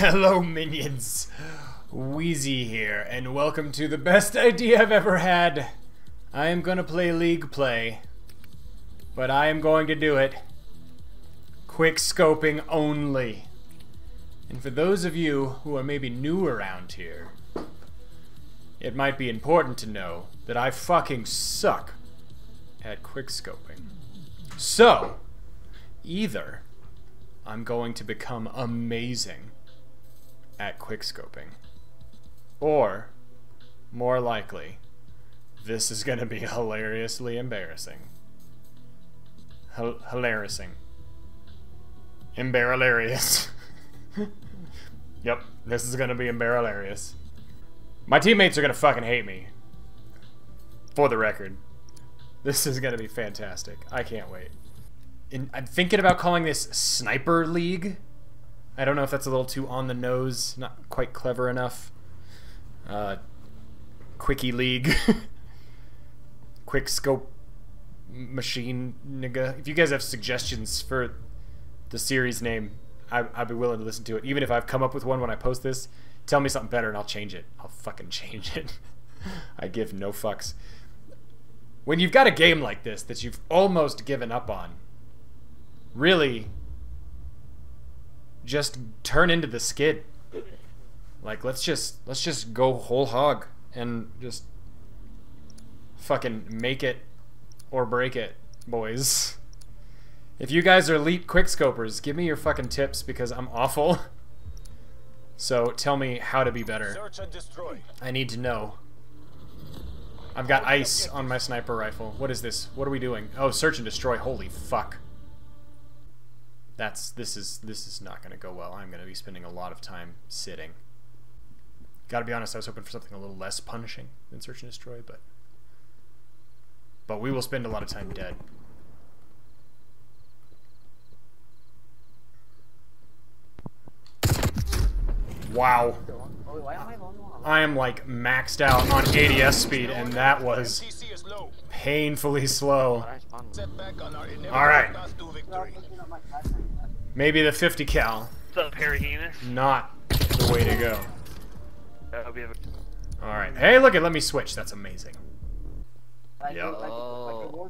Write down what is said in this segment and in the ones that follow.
Hello, minions. Wheezy here, and welcome to the best idea I've ever had. I am gonna play League Play, but I am going to do it quick scoping only. And for those of you who are maybe new around here, it might be important to know that I fucking suck at quick scoping. So, either I'm going to become amazing at quickscoping. Or, more likely, this is going to be hilariously embarrassing. H hilariousing. Yep, this is going to be embarralarious. My teammates are going to fucking hate me. For the record. This is going to be fantastic. I can't wait. I'm thinking about calling this Sniper League. I don't know if that's a little too on the nose, not quite clever enough. Uh, Quickie League. Quick Scope Machine nigga. If you guys have suggestions for the series name, I, I'd be willing to listen to it. Even if I've come up with one when I post this, tell me something better and I'll change it. I'll fucking change it. I give no fucks. When you've got a game like this that you've almost given up on, really just turn into the skid. Like let's just let's just go whole hog and just fucking make it or break it, boys. If you guys are elite quickscopers, give me your fucking tips because I'm awful. So tell me how to be better. I need to know. I've got ice on my sniper rifle. What is this? What are we doing? Oh, search and destroy. Holy fuck. That's this is this is not going to go well. I'm going to be spending a lot of time sitting. Got to be honest, I was hoping for something a little less punishing than search and destroy, but but we will spend a lot of time dead. Wow. I am like maxed out on ADS speed, and that was painfully slow. Alright. Maybe the 50 cal. What's up, Harry Not the way to go. Alright. Hey, look it, let me switch. That's amazing. Yep. Oh.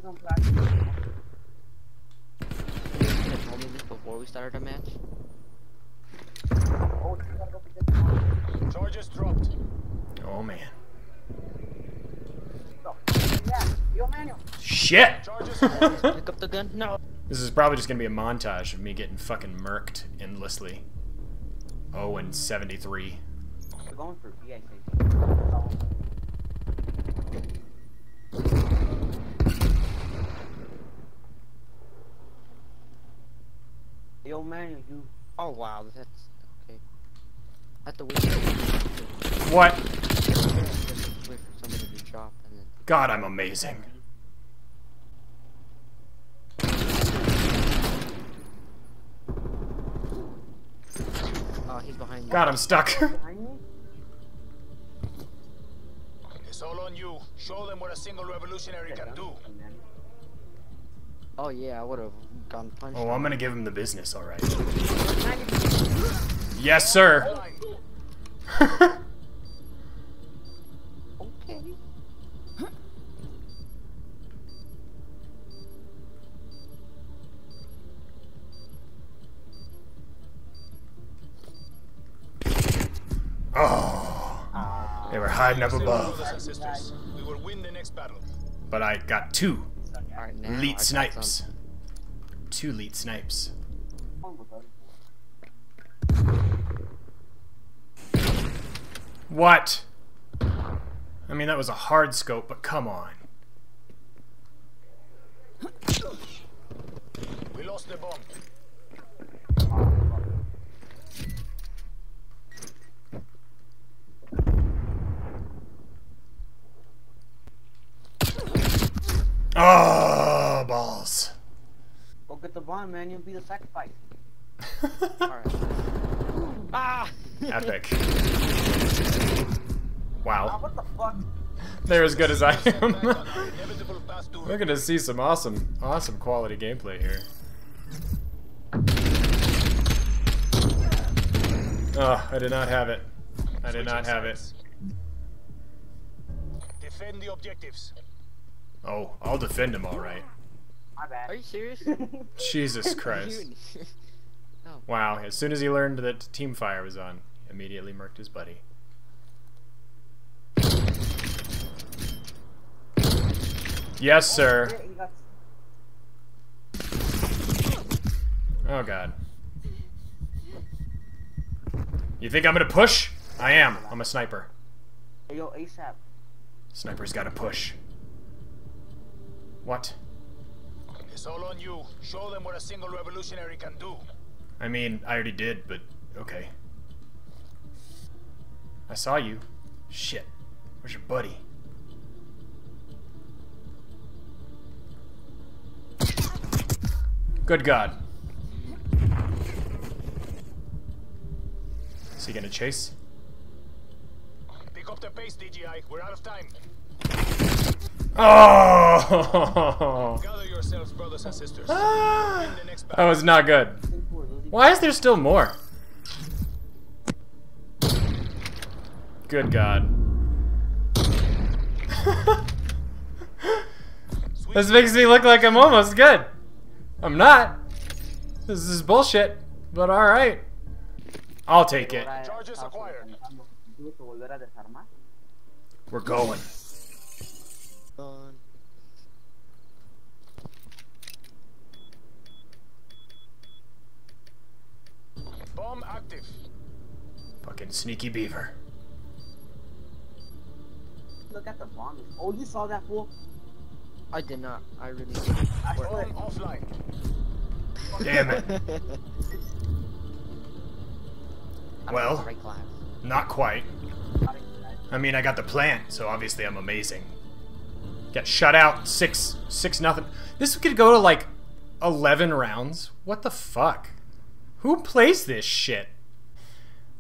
before we started a match. Charges dropped. Oh, Man. Shit! Pick up the gun. No. This is probably just gonna be a montage of me getting fucking murked endlessly. Oh, and 73. We're going for VIC. Yo, man, you. Oh wow, that's okay. At the window. What? God, I'm amazing. Oh, he's behind you. God, I'm stuck. It's all on you. Show them what a single revolutionary can do. Oh yeah, I would have gone punched. oh, I'm gonna give him the business, alright. Yes, sir. hiding up above. Brothers we will win the next battle. But I got two Alright, now elite got snipes. Two elite snipes. What? I mean, that was a hard scope, but come on. We lost the bomb. Oh, balls. Go get the bomb, man. You'll be the sacrifice. Alright. Ah! Epic. Ah, Wow. what the fuck? They're as good as I am. on our inevitable path to We're gonna see some awesome, awesome quality gameplay here. Oh, I did not have it. I did not have it. Defend the objectives. Oh, I'll defend him all right. My bad. Are you serious? Jesus Christ. Wow, as soon as he learned that team fire was on, he immediately murked his buddy. Yes, oh, sir. Shit, he got- Oh god. You think I'm gonna push? I am. I'm a sniper. Hey, Yo, ASAP. Sniper's gotta push. What? It's all on you. Show them what a single revolutionary can do. I mean, I already did, but okay. I saw you. Shit. Where's your buddy? Good God. Is he gonna chase? Pick up the pace, DGI. We're out of time. Oh! Gather yourselves, brothers and sisters. that In the next battle. was not good. I think we're losing. Why is there still more? Good God. This makes me look like I'm almost good. I'm not. This is bullshit, but alright. I'll take it. Ahora Charges estamos acquired. intentando incluso volver a desarmar. We're going. Done. Bomb active. Fucking sneaky beaver. Look at the bomb. Oh, you saw that fool? I did not. I really did. I Where- swear. Bomb offline. Damn it. Well. Right class. Not quite. Got it, guys. I mean, I got the plant, so obviously I'm amazing. Got shut out six, six nothing. This could go to like 11 rounds. What the fuck? Who plays this shit?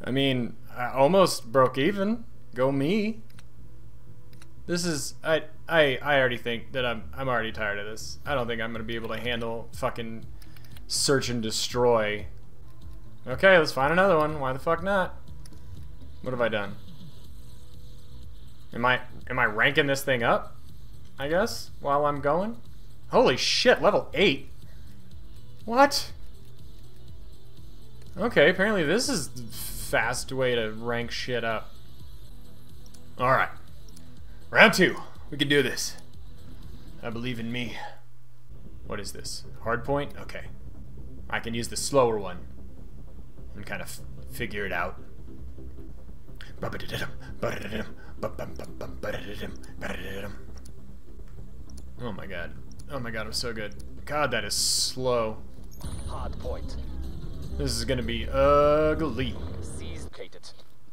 I mean, I almost broke even. Go me. This is I I I already think that I'm I'm already tired of this. I don't think I'm gonna be able to handle fucking search and destroy. Okay, let's find another one. Why the fuck not? What have I done? Am I am I ranking this thing up? I guess while I'm going. Holy shit, level eight. What? Okay, apparently this is fast way to rank shit up. All right, round two. We can do this. I believe in me. What is this? Hard point? Okay. I can use the slower one and kind of figure it out. Oh my god. Oh my god, I'm so good. God, that is slow. Hard point. This is gonna be ugly.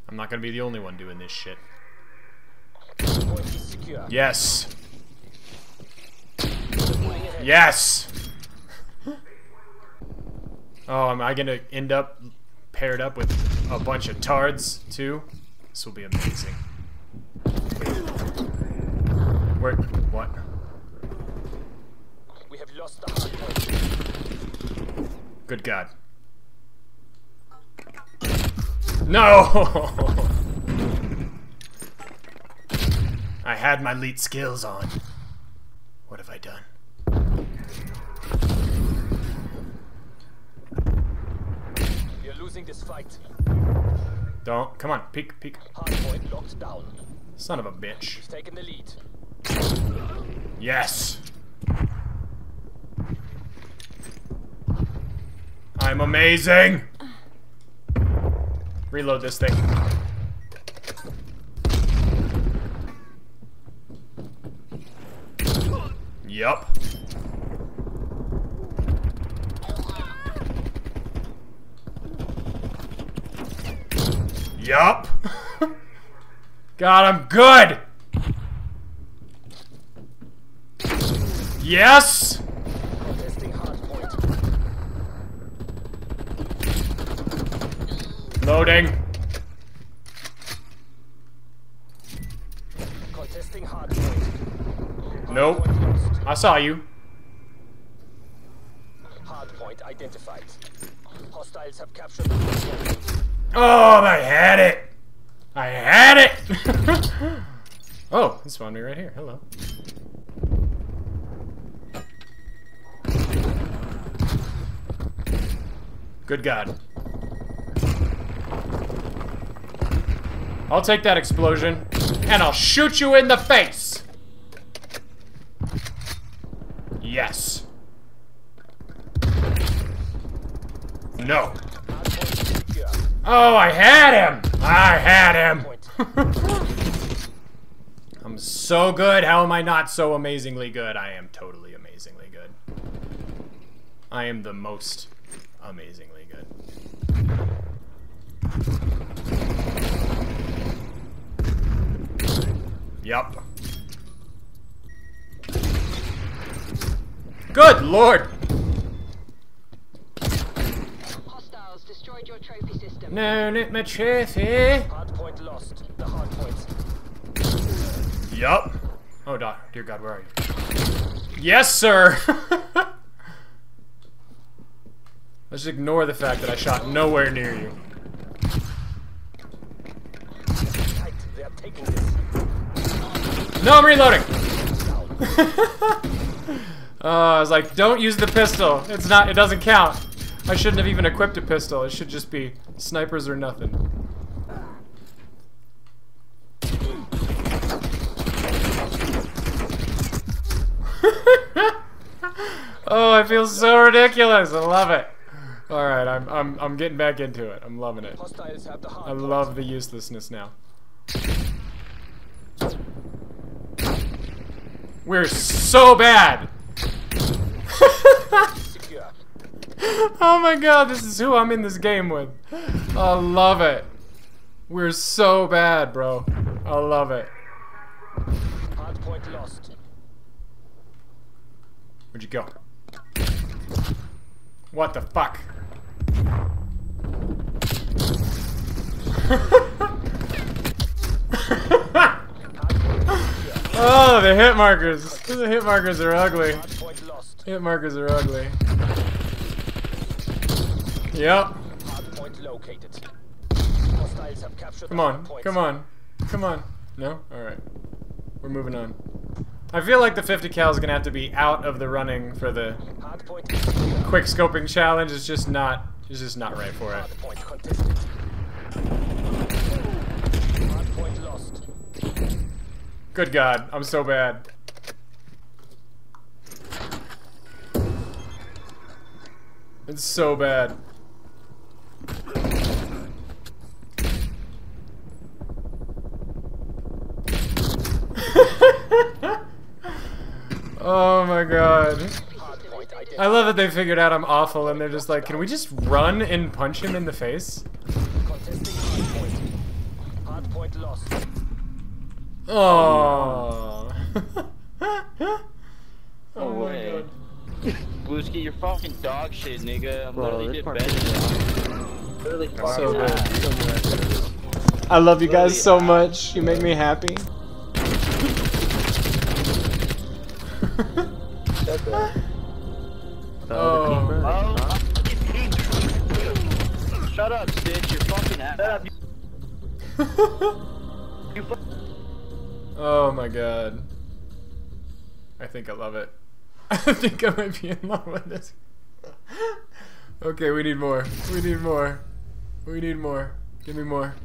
I'm not gonna be the only one doing this shit. Point is secure. Yes! Yes! Oh, am I gonna end up paired up with a bunch of tards, too? This will be amazing. Where? What? We have lost the. Good God. No! I had my elite skills on. What have I done? We are losing this fight. Don't. Come on. Peek, peek. Point locked down. Son of a bitch. We've taken the lead. Yes! I'm amazing! Reload this thing. Yup. Yup. God, I'm good! Yes! Contesting hard point. Loading. Contesting hard point. Nope. I saw you. Hard point identified. Hostiles have captured the hard point. Oh, I had it! I had it! oh, it spawned me right here. Hello. Good God. I'll take that explosion, and I'll shoot you in the face! Yes. No. Oh, I had him! I had him! I'm so good. How am I not so amazingly good? I am totally amazingly good. I am the most amazingly good. Yep. Good lord! Hostiles destroyed your trophy system. No, not my trophy. Hard point lost. The hard point. Yup. Oh, do- dear God, where are you? Yes, sir! Let's ignore the fact that I shot nowhere near you. Tight. They are taking this. No, I'm reloading! uh, I was like, don't use the pistol. It's not, it doesn't count. I shouldn't have even equipped a pistol. It should just be snipers or nothing. oh, I feel so ridiculous. I love it. All right, I'm I'm I'm getting back into it. I'm loving it. Hostiles have the hard I love the uselessness now. We're so bad. Oh my god, this is who I'm in this game with. I love it. We're so bad, bro. I love it. Hard point lost. Where'd you go? What the fuck? oh, the hit markers. The hit markers are ugly. Hit markers are ugly. Yep. Come on. Come on. Come on. No? Alright. We're moving on. I feel like the 50 cal is gonna have to be out of the running for the quick scoping challenge. It's just not. It's just not right for it. Hard point contested. Hard point lost. Good God, I'm so bad. It's so bad. oh my god. I love that they figured out I'm awful and they're just like, can we just run and punch him in the face? Contesting hard point. Hard point lost. Oh. oh my god. Blueski, you're fucking dog shit, nigga. I Bro, literally this did part- better. Literally fucking So good. ass. I love you guys so much. You make me happy. oh. Oh, Shut up, bitch. You're fucking ass. Shut up, you you fu- oh my god. I think I love it. I think I might be in love with this. okay, we need more. We need more. We need more. Give me more.